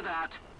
Roger that.